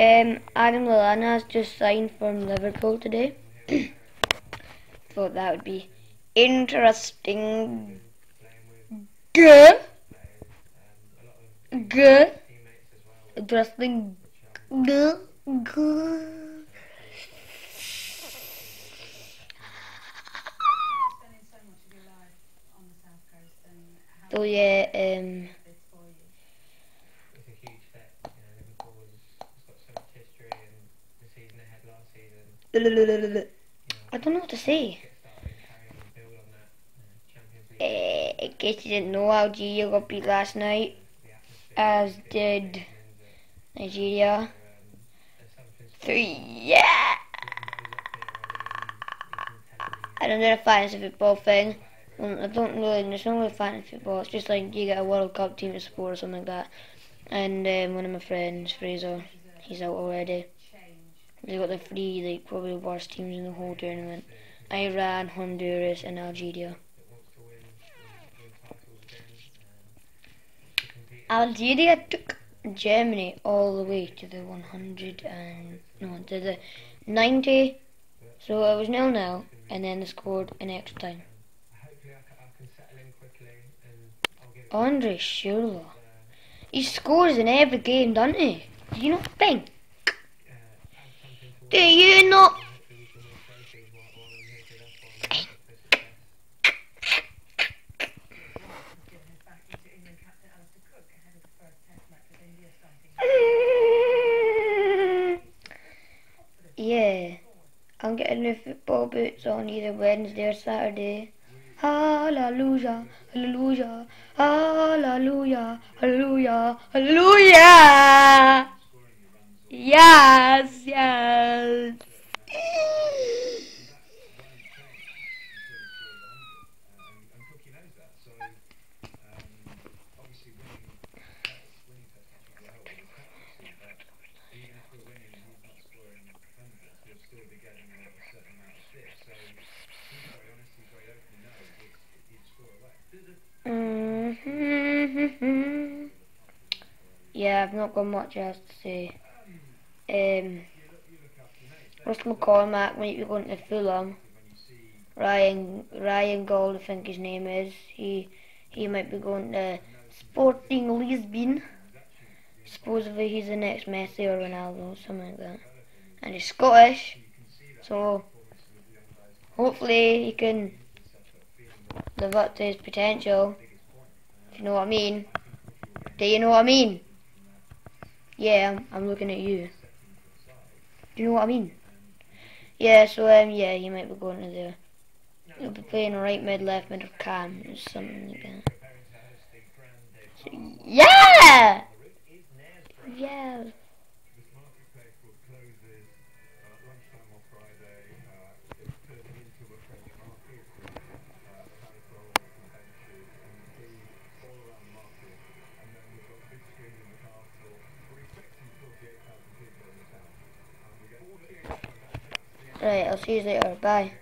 Um, Adam Lallana has just signed from Liverpool today. Thought that would be interesting. Good. Good. Interesting. Good. Good. so much of your life on the south coast and how So yeah, um, this for you. it's a huge step. You know, Liverpool has has got so much history, and the season they had last season, you know, I don't know what to say. Uh, in case you didn't know, Algeria got beat last night, as did Nigeria. um, Three, yeah! I don't know the fantasy football thing. I don't really, there's no really fantasy football. It's just like you get a World Cup team to support or something like that. And um, one of my friends, Fraser, he's out already. They got the three, like, probably worst teams in the whole tournament. Iran, Honduras, and Algeria. Algeria took Germany all the way to the 100 and no to the 90. So it was nil nil, and then they scored in extra time. Andre Schürrle, he scores in every game, doesn't he? Do you not think? uh, add something to Do you not? Yeah, I'm getting the football boots on either Wednesday or Saturday. Hallelujah, hallelujah, hallelujah, hallelujah, hallelujah. Yes, yes. and Cookie knows that. So um, obviously winning tests, winning test matches will help with his captaincy. But even if we're winning and he's not scoring hundreds, he'll still be getting a, a certain amount of stick. So he's very honest. He's very open. He knows it's, he'd score Mhm. Yeah, I've not got much else to say. Um, Ross McCormack might be going to Fulham. Ryan Ryan Gauld, I think his name is. He he might be going to Sporting Lisbon. Supposedly he's the next Messi or Ronaldo, something like that. And he's Scottish, so hopefully he can live up to his potential. If you know what I mean. Do you know what I mean? Yeah, I'm, looking at you. Do you know what I mean? Yeah, so um, yeah, he might be going to there. You'll be playing right mid, left mid, or cam, or something like that. So, yeah! Yeah. Right, I'll see you later. Bye.